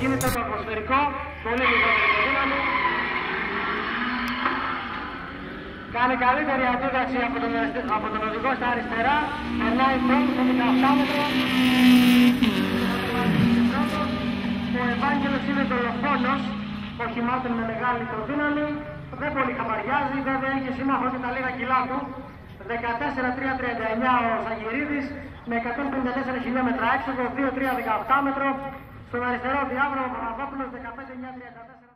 Γίνεται το ατμοσφαιρικό, πολύ λιγότερο δύναμη. Κάνει καλύτερη αντίδραση από τον, από τον οδηγό στα αριστερά. Περνάει πρώτο στο 18 μέτρο. Ο Ευάγγελος είναι δολοφόνος οχημάτων με μεγάλη προδύναμη. Δεν πολύ χαπαριάζει, βέβαια έχει σύμμαχο και τα λίγα κιλά του. 14-3-39 ο Σαγυρίδης με 154 χιλιόμετρα έξοδο, 2-3-18 μέτρο. Στον αριστερό διάβολο ο Παπαδόπουλος 15-9-34.